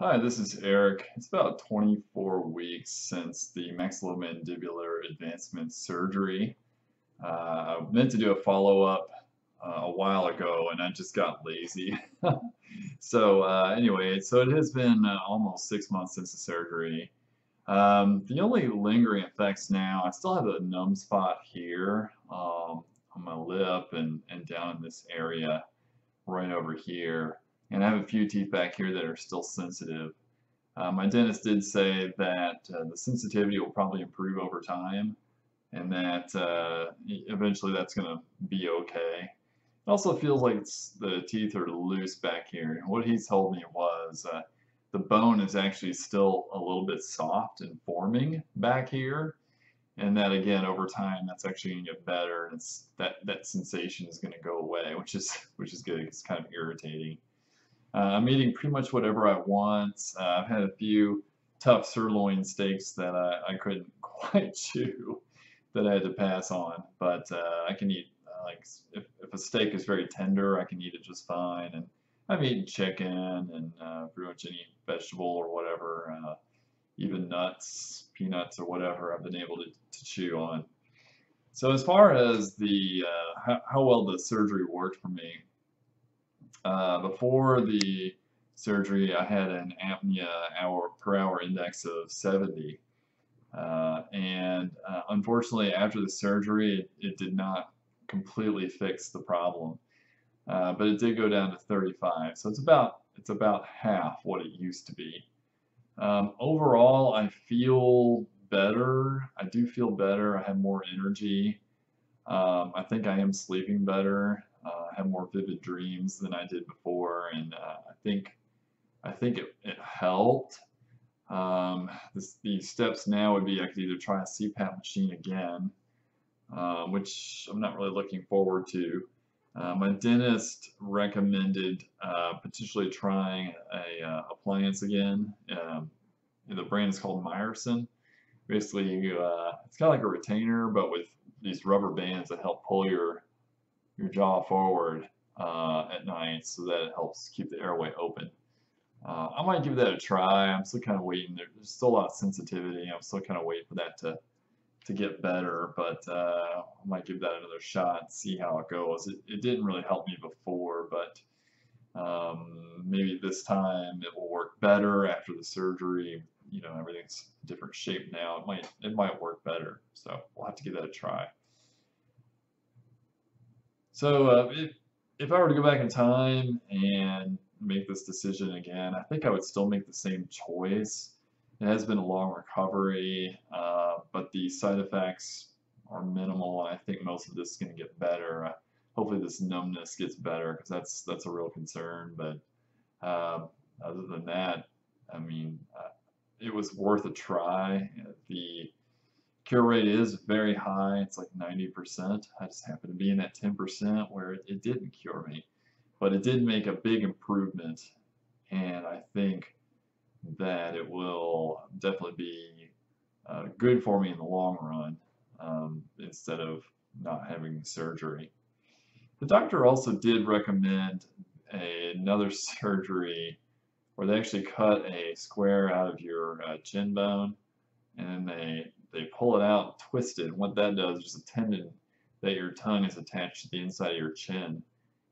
Hi, this is Eric. It's about 24 weeks since the maxillomandibular advancement surgery. Uh, I meant to do a follow-up uh, a while ago and I just got lazy. so uh, anyway, so it has been uh, almost six months since the surgery. Um, the only lingering effects now, I still have a numb spot here um, on my lip and, and down in this area right over here. And I have a few teeth back here that are still sensitive. Uh, my dentist did say that uh, the sensitivity will probably improve over time and that uh, eventually that's going to be okay. It also feels like the teeth are loose back here. What he told me was uh, the bone is actually still a little bit soft and forming back here and that again over time that's actually going to get better and that that sensation is going to go away which is which is good it's kind of irritating uh, I'm eating pretty much whatever I want. Uh, I've had a few tough sirloin steaks that I, I couldn't quite chew that I had to pass on, but uh, I can eat, uh, like, if, if a steak is very tender, I can eat it just fine, and I've eaten chicken and uh, pretty much any vegetable or whatever, uh, even nuts, peanuts, or whatever I've been able to, to chew on. So as far as the how, how well the surgery worked for me, uh, before the surgery, I had an apnea hour per hour index of 70. Uh, and uh, unfortunately, after the surgery, it, it, did not completely fix the problem. Uh, but it did go down to 35. So it's about it's about half what it used to be. Um, overall, I feel better. I do feel better. I have more energy. Um, I think I am sleeping better have more vivid dreams than I did before, and uh, I think I think it, it helped. Um, this, these steps now would be I could either try a CPAP machine again, uh, which I'm not really looking forward to. Uh, my dentist recommended uh, potentially trying a uh, appliance again. Um, the brand is called Myerson. Basically, it's kind of like a retainer, but with these rubber bands that help pull your your jaw forward uh, at night so that it helps keep the airway open. Uh, I might give that a try. I'm still kind of waiting. There's still a lot of sensitivity. I'm still kind of waiting for that to to get better, but uh, I might give that another shot, see how it goes. It, it didn't really help me before, but um, maybe this time it will work better after the surgery. You know, everything's different shape now. It might it might work better, so we'll have to give that a try. So uh, if, if I were to go back in time and make this decision again, I think I would still make the same choice. It has been a long recovery, uh, but the side effects are minimal, and I think most of this is going to get better. Uh, hopefully this numbness gets better, because that's, that's a real concern, but um, other than that, I mean, uh, it was worth a try. The cure rate is very high. It's like 90%. I just happen to be in that 10% where it, it didn't cure me. But it did make a big improvement. And I think that it will definitely be uh, good for me in the long run um, instead of not having surgery. The doctor also did recommend a, another surgery where they actually cut a square out of your uh, chin bone and then they they pull it out twist it. And what that does is a tendon that your tongue is attached to the inside of your chin.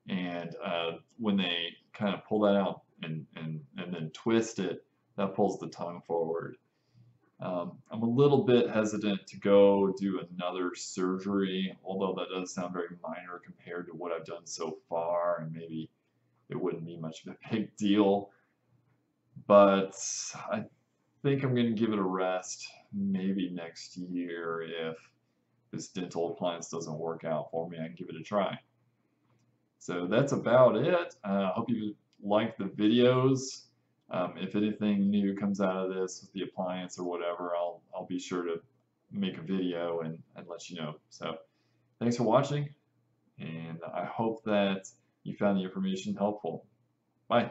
And uh, when they kind of pull that out and, and, and then twist it, that pulls the tongue forward. Um, I'm a little bit hesitant to go do another surgery, although that does sound very minor compared to what I've done so far, and maybe it wouldn't be much of a big deal. But I think I'm going to give it a rest maybe next year if this dental appliance doesn't work out for me. I can give it a try. So that's about it. I uh, hope you like the videos. Um, if anything new comes out of this with the appliance or whatever, I'll, I'll be sure to make a video and, and let you know. So thanks for watching, and I hope that you found the information helpful. Bye.